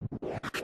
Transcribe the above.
Yeah.